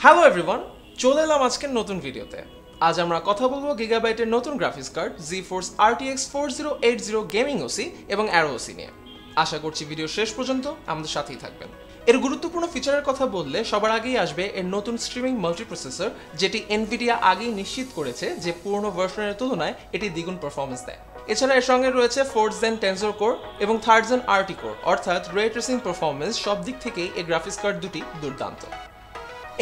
Hello everyone চলে এলাম আজকের নতুন ভিডিওতে। আজ আমরা কথা বলব গিগাবাইটের নতুন graphics card GeForce RTX four zero eight zero gaming OC এবং অ্যারো ওসি নিয়ে। আশা করছি ভিডিও শেষ পর্যন্ত আমাদের সাথেই থাকবেন। এর গুরুত্বপূর্ণ ফিচারের কথা বললে সবার আগেই আসবে এর নতুন স্ট্রিমিং মাল্টিপ্রসেসর যেটি এনভিডিয়া আগেই নিশ্চিত করেছে যে পুরনো ভার্সনের তুলনায় এটি দ্বিগুণ পারফরমেন্স দেয়। এছাড়া এর সঙ্গে রয়েছে ফোর্থ জেন টেন্সর কোর এবং থার্ড জেন আরটি কোর অর্থাৎ রে ট্রেসিং পারফরমেন্স সব দিক থেকেই এই গ্রাফিক্স কার্ড দুটি দুর্দান্ত।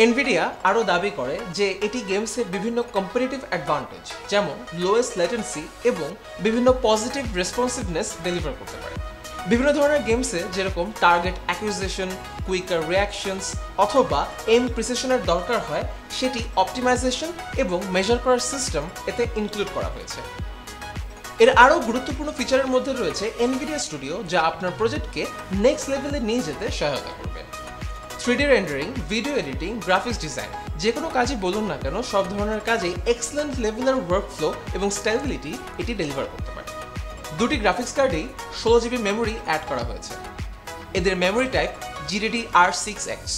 এনভিডিয়া আরও দাবি করে যে এটি গেমসের বিভিন্ন কম্পিটিটিভ অ্যাডভান্টেজ যেমন লোয়েস্ট লেটেন্সি এবং বিভিন্ন পজিটিভ রেসপন্সিভনেস ডেলিভার করতে পারে। বিভিন্ন ধরনের গেমসে যেরকম টার্গেট অ্যাকুইজিশন কুইকার রিয়াকশনস অথবা এম প্রিসেশনের দরকার হয়, সেটি অপটিমাইজেশন এবং মেজার করার সিস্টেম এতে ইনক্লুড করা হয়েছে। এর আরও গুরুত্বপূর্ণ ফিচারের মধ্যে রয়েছে এনভিডিয়া স্টুডিও যা আপনার প্রজেক্টকে নেক্সট লেভেলে নিয়ে যেতে সহায়তা করবে। Three D rendering video editing graphics design যে কোনো কাজই বলুন না কেন, সব ধরনের কাজেই এক্সেলেন্ট লেভেলের ওয়ার্কফ্লো এবং স্টেবিলিটি এটি ডেলিভার করতে পারে। দুটি গ্রাফিক্স কার্ডেই ষোলো জিবি মেমোরি অ্যাড করা হয়েছে। এদের memory type GDDR six X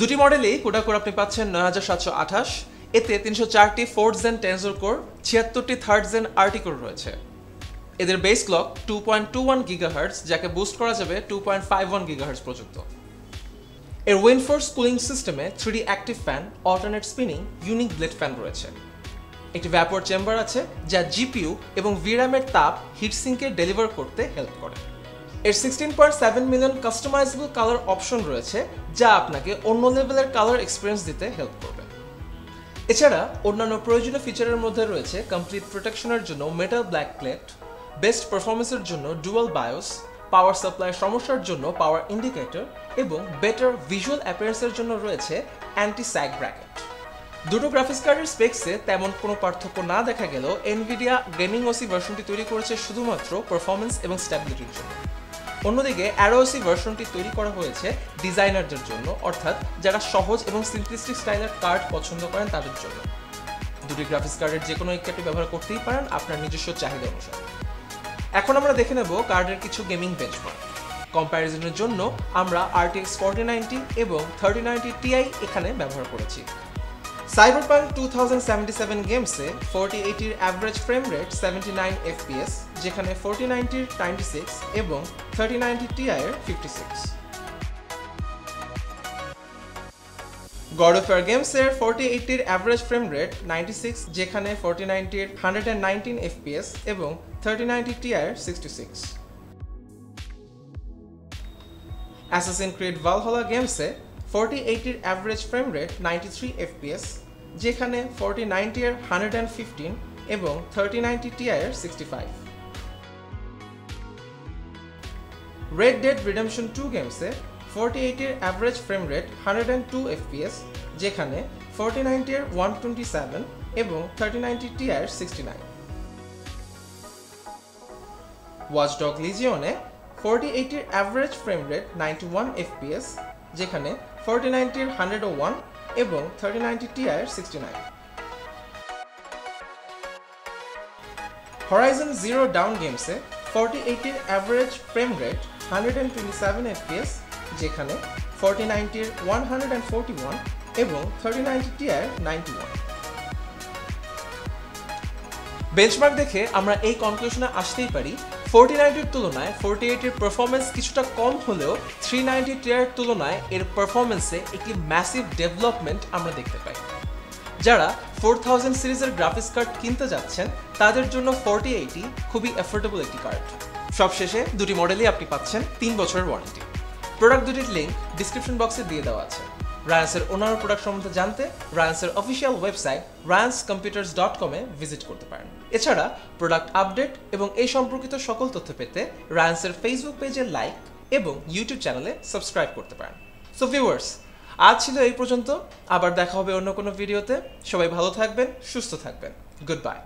দুটি মডেলেই কোটা কোর আপনি পাচ্ছেন নয় হাজার সাতশো আঠাশ। এতে তিনশো চারটি ফোর্থ জেন টেন্সর কোর ছিয়াত্তরটি থার্ড জেন আর্টি কোর রয়েছে। এদের base clock two point two one gigahertz যাকে বুস্ট করা যাবে two point five one gigahertz পর্যন্ত। এর উইনফোর্স কুলিং সিস্টেমে three D active fan alternate spinning unique blade fan রয়েছে। একটি ভ্যাপর চেম্বার আছে যা জিপিইউ এবং ভিরামের তাপ হিটসিঙ্কে ডেলিভার করতে হেল্প করে। এর sixteen point seven million customisable colour option রয়েছে যা আপনাকে অন্য লেভেলের কালার এক্সপিরিয়েন্স দিতে হেল্প করবে। এছাড়া অন্যান্য প্রয়োজনীয় ফিচারের মধ্যে রয়েছে কমপ্লিট প্রোটেকশনের জন্য মেটাল ব্ল্যাক প্লেট বেস্ট পারফরমেন্সের জন্য ডুয়াল বায়োস পাওয়ার সাপ্লাই সমস্যার জন্য পাওয়ার ইন্ডিকেটর এবং বেটার ভিজুয়াল অ্যাপিয়ারেন্সের জন্য রয়েছে অ্যান্টি স্যাক ব্র্যাকেট দুটো গ্রাফিক্স কার্ডের স্পেক্সে তেমন কোনো পার্থক্য না দেখা গেলেও এনভিডিয়া গেমিং ওসি ভার্সনটি তৈরি করেছে শুধুমাত্র পারফরমেন্স এবং স্ট্যাবিলিটির জন্য। অন্যদিকে অ্যারোসি ভার্সনটি তৈরি করা হয়েছে ডিজাইনারদের জন্য, অর্থাৎ যারা সহজ এবং সিম্পলিস্টিক স্টাইলের কার্ড পছন্দ করেন তাদের জন্য। দুটি গ্রাফিক্স কার্ডের যে কোনো একটি ব্যবহার করতেই পারেন আপনার নিজস্ব চাহিদা অনুসারে। এখন আমরা দেখে নেব কার্ডের কিছু গেমিং বেঞ্চমার্ক কম্প্যারিজনের জন্য আমরা আরটিএক্স ফোরটি নাইনটি এবং থার্টি নাইনটি টিআই এখানে ব্যবহার করেছি। Cyber Cyberpunk two thousand seventy seven গেমসে ফোরটি এইটির average frame rate seventy nine FPS যেখানে ফোরটি নাইনটির নাইনটি সিক্স এবং thirty ninety টিআইয়ের fifty six God of War গেমসের ফোরটি এইটির average frame rate ninety six যেখানে ফোরটি নাইনটির হান্ড্রেড অ্যান্ড নাইনটিন এফপিএস এবং thirty ninety টিআইয়ের sixty six Assassin's Creed Valhalla গেমসে forty এইটির average frame rate ninety three FPS যেখানে forty নাইনটির hundred and fifteen এবং thirty ninety টিআইয়ের sixty five Red Dead Redemption two গেমসে forty এইটির average frame rate hundred and two FPS যেখানে forty নাইনটির one twenty seven এবং thirty ninety টিআইয়ের sixty nine Watch Dog লিজিওনে ফোরটি এইটির average frame rate ninety one FPS যেখানে forty নাইনটির হান্ড্রেড ও ওয়ান এবং thirty ninety টিআইয়ের sixty nine Horizon Zero Dawn গেমসে ফোরটি এইটির average frame rate hundred and twenty seven FPS যেখানে forty নাইনটির one hundred and forty one এবং thirty ninety ninety one. Benchmark দেখে আমরা এই কনক্লুশনে আসতেই পারি, ফোরটি নাইনটির তুলনায় ফোরটি এইটের পারফরমেন্স কিছুটা কম হলেও থ্রি নাইনটি টিয়ার তুলনায় এর পারফরমেন্সে একটি ম্যাসিভ ডেভেলপমেন্ট আমরা দেখতে পাই। যারা ফোর থাউজেন্ড সিরিজের গ্রাফিক্স কার্ড কিনতে যাচ্ছেন, তাদের জন্য ফোরটি এইটি খুবই অ্যাফোর্ডেবল একটি কার্ড সবশেষে দুটি মডেলই আপনি পাচ্ছেন, তিন বছরের ওয়ারেন্টি প্রোডাক্ট দুটির লিঙ্ক ডিসক্রিপশন বক্সে দিয়ে দেওয়া আছে। রায়ান্সের অন্যান্য প্রোডাক্ট সম্বন্ধে জানতে রায়ান্সের official website Ryans computers dot কমে ভিজিট করতে পারেন। এছাড়া প্রোডাক্ট আপডেট এবং এই সম্পর্কিত সকল তথ্য পেতে রায়ান্সের ফেসবুক পেজে লাইক এবং ইউটিউব চ্যানেলে সাবস্ক্রাইব করতে পারেন। সো ভিউয়ার্স আজ ছিল এই পর্যন্ত। আবার দেখা হবে অন্য কোনো ভিডিওতে সবাই ভালো থাকবেন, সুস্থ থাকবেন। Good bye